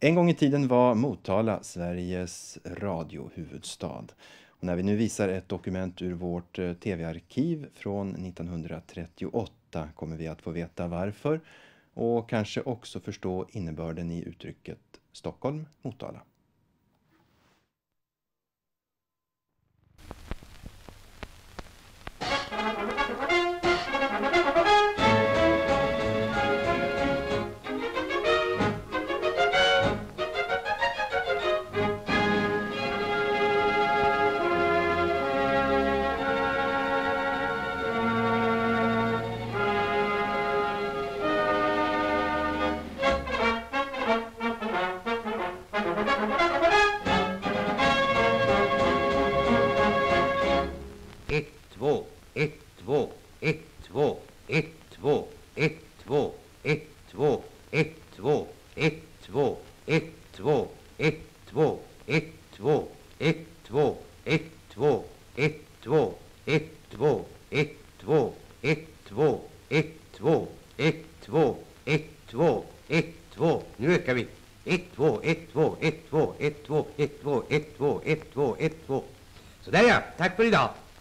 En gång i tiden var Motala Sveriges radiohuvudstad. Och när vi nu visar ett dokument ur vårt eh, tv-arkiv från 1938 kommer vi att få veta varför och kanske också förstå innebörden i uttrycket Stockholm-Motala.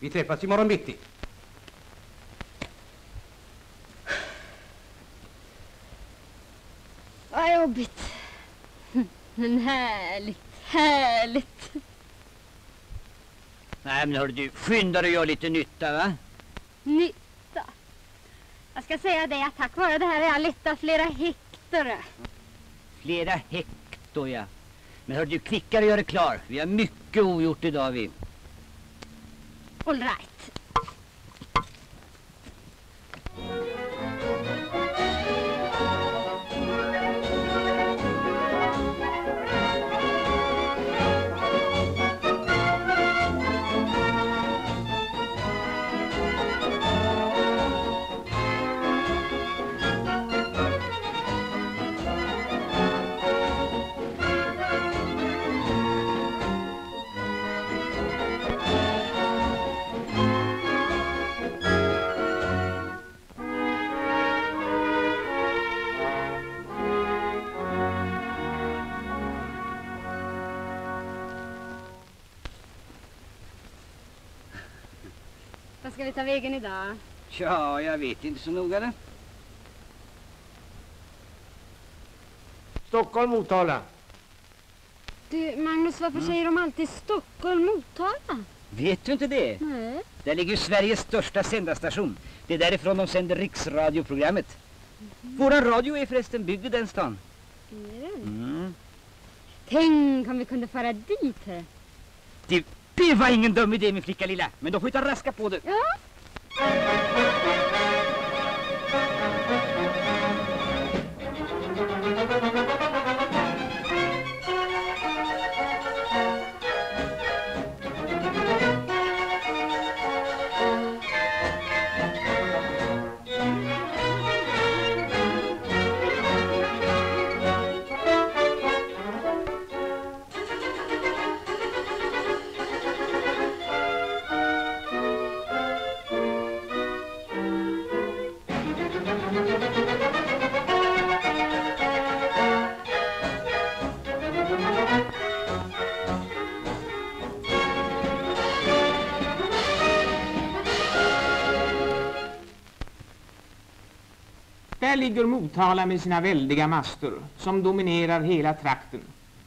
Träffas imorgon bitti. Vad jobbigt. Men härligt, härligt. Nej men hörru du, skynda dig och gör lite nytta va? Nytta? Jag ska säga det att tack vare det här har jag lättat flera hektar. Flera hektar ja. Men hörru du, kvickare gör det klar. Vi har mycket ogjort idag vi. All right. Ska vi ta vägen idag? Ja, jag vet inte så noga det. Stockholm, Motala. Du, Magnus, varför mm. säger de alltid Stockholm, Motala? Vet du inte det? Nej. Där ligger Sveriges största sändarstation. Det är därifrån de sänder riksradioprogrammet. Mm. Våran radio är förresten byggd i den stan. Är den? Mm. Tänk om vi kunde fara dit. Du, det var ingen dum idé min flicka lilla, men då får vi ta raska på det. Ja. Där ligger Motala med sina väldiga master som dominerar hela trakten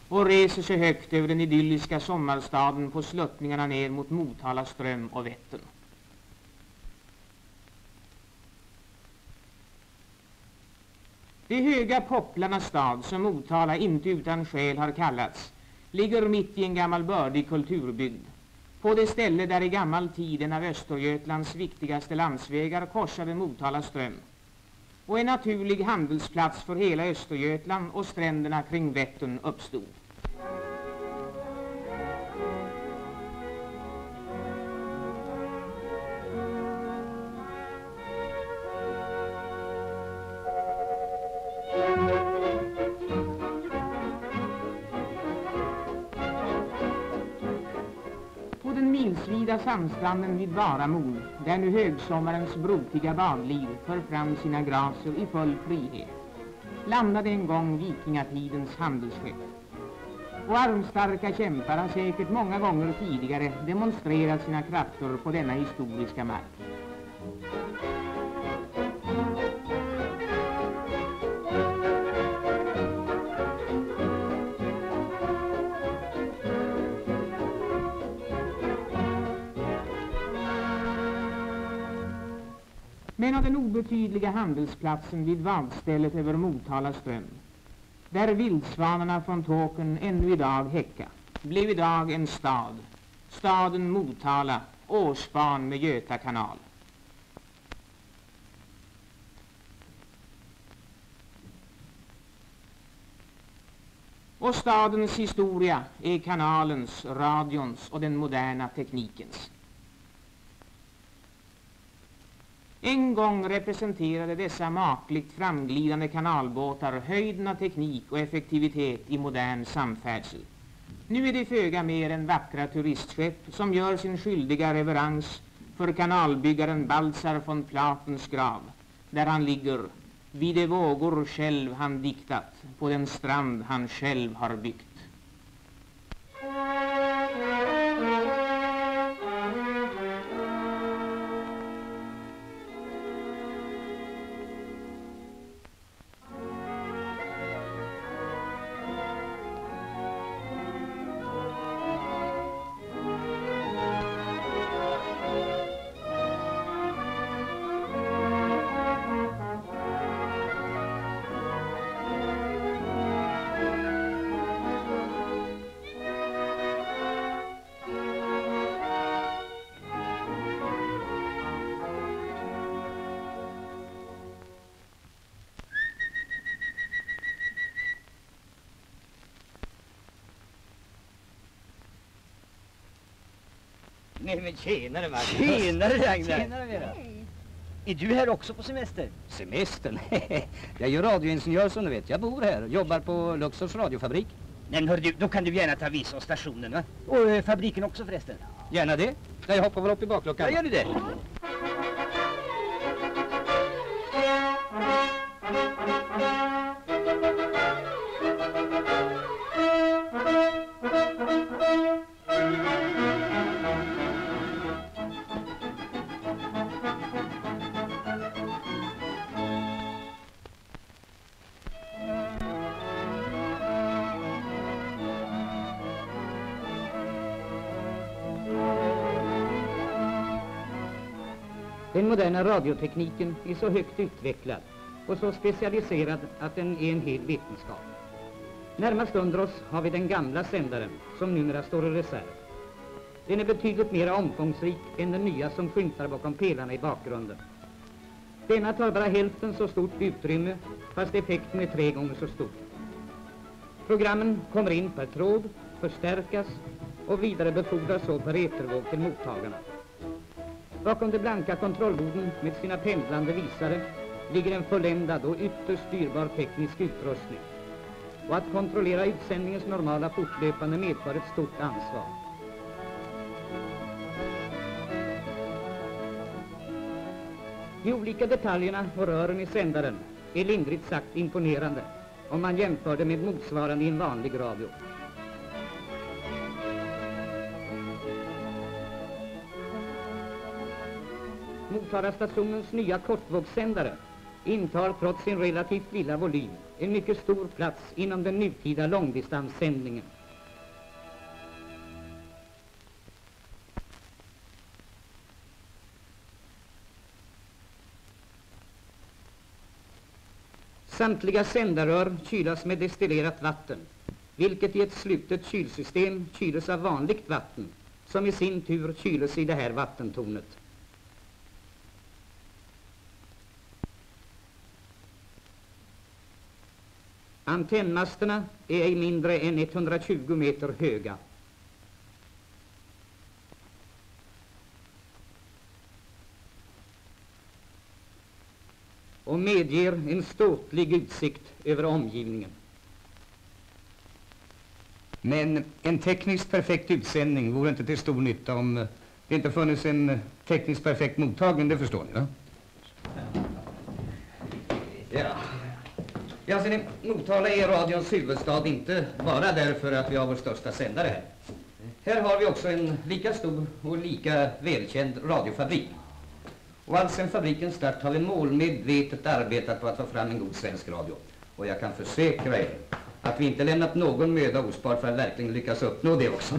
och reser sig högt över den idylliska sommarstaden på sluttningarna ner mot Motala ström och Vättern. De höga popplarnas stad, som Motala inte utan skäl har kallats, ligger mitt i en gammal bördig kulturbygd, på det ställe där i gammal tid en av Östergötlands viktigaste landsvägar korsade Motala ström och en naturlig handelsplats för hela Östergötland och stränderna kring Vättern uppstod. Milsvida sandstranden vid Varamon, där nu högsommarens brotiga badliv för fram sina graser i full frihet, landade en gång vikingatidens handelsskepp. Och armstarka kämpar har säkert många gånger tidigare demonstrerat sina krafter på denna historiska mark. Men av den obetydliga handelsplatsen vid vadstället över Motala ström, där vildsvanarna från Tåkern ännu idag häcka, blev idag en stad, staden Motala, årsbarn med Göta kanal. Och stadens historia är kanalens, radions och den moderna teknikens. En gång representerade dessa makligt framglidande kanalbåtar höjden av teknik och effektivitet i modern samfärdsel. Nu är det föga mer än vackra turistskepp som gör sin skyldiga reverans för kanalbyggaren Baltzar von Platens grav, där han ligger, vid de vågor själv han diktat, på den strand han själv har byggt. Nej men tjenare Magnus. Tjenare Ragnar! Tjenare Vera. Hej. Är du här också på semester? Semestern? jag är ju radioingenjör som du vet. Jag bor här, jobbar på Luxors radiofabrik. Men hör du, då kan du gärna ta visa oss stationen va? Och eh, fabriken också förresten. Gärna det. Ja, jag hoppar väl upp i Ja, bakluckan. gör du det? Den moderna radiotekniken är så högt utvecklad och så specialiserad att den är en hel vetenskap. Närmast under oss har vi den gamla sändaren som numera står i reserv. Den är betydligt mer omfångsrik än den nya som skymtar bakom pelarna i bakgrunden. Denna tar bara hälften så stort utrymme fast effekten är tre gånger så stor. Programmen kommer in per tråd, förstärkas och vidarebefordras så per etervåg till mottagarna. Bakom de blanka kontrollborden med sina pendlande visare ligger en fulländad och ytterst dyrbar teknisk utrustning. Och att kontrollera utsändningens normala fortlöpande medför ett stort ansvar. De olika detaljerna och rören i sändaren är lindrigt sagt imponerande om man jämför det med motsvarande i en vanlig radio. Motalastationens nya kortvågssändare intar trots sin relativt lilla volym en mycket stor plats inom den nutida långdistanssändningen. Samtliga sändarrör kylas med destillerat vatten, vilket i ett slutet kylsystem kyles av vanligt vatten, som i sin tur kyles i det här vattentornet. Antennmasterna är ej mindre än 120 meter höga. och medger en ståtlig utsikt över omgivningen. Men en tekniskt perfekt utsändning vore inte till stor nytta om det inte funnits en tekniskt perfekt mottagning, det förstår ni va? Ja. Ser ni, Motala är radions huvudstad inte bara därför att vi har vår största sändare här. Här har vi också en lika stor och lika välkänd radiofabrik. Och alltsedan fabrikens start har vi målmedvetet arbetat på att få fram en god svensk radio. Och jag kan försäkra er att vi inte lämnat någon möda ospar för att verkligen lyckas uppnå det också.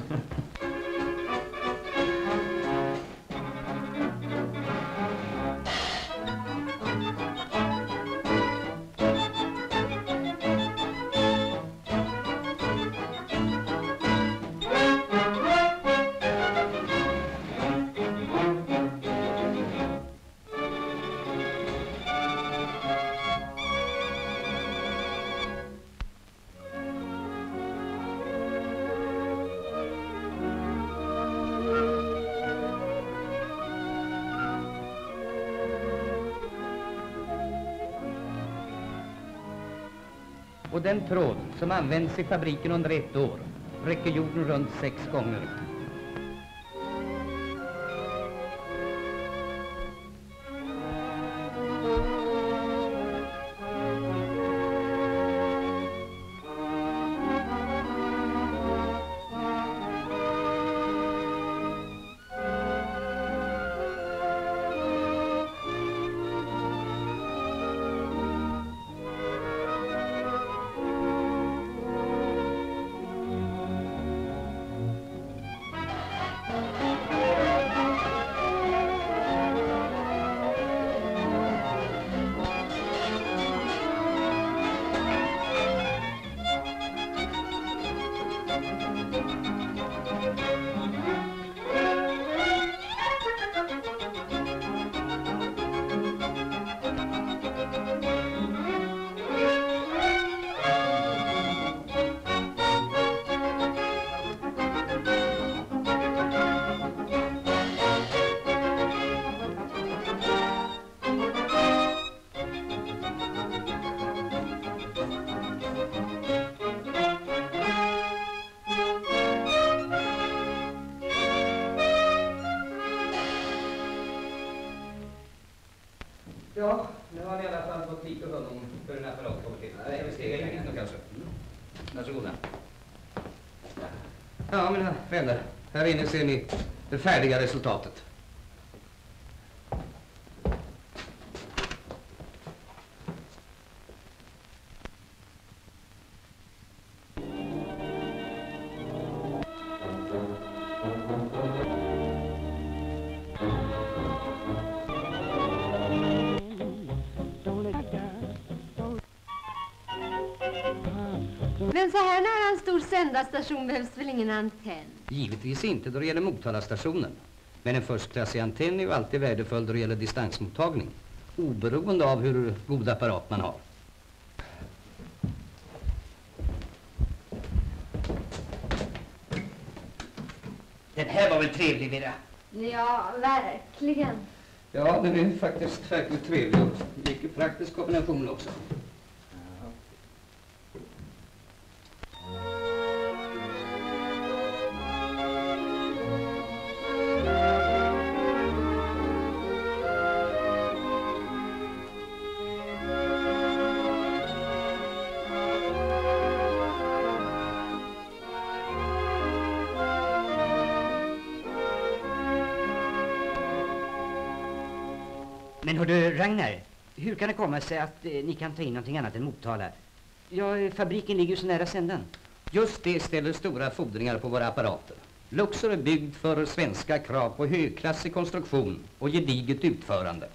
Den tråd som används i fabriken under ett år räcker jorden runt sex gånger. Varsågoda. Ja, mina vänner. Här inne ser ni det färdiga resultatet. Men så här nära en stor sändarstation behövs väl ingen antenn? Givetvis inte då det gäller Motalastationen. Men en förstklassig antenn är ju alltid värdefull då det gäller distansmottagning. Oberoende av hur god apparat man har. Den här var väl trevlig, Vera? Ja, verkligen. Ja, den är faktiskt verkligen trevlig och mycket praktisk kombination också. Ragnar, hur kan det komma sig att eh, ni kan ta in någonting annat än Motala? Ja, eh, fabriken ligger ju så nära sändaren. Just det ställer stora fordringar på våra apparater. Luxor är byggd för svenska krav på högklassig konstruktion och gediget utförande.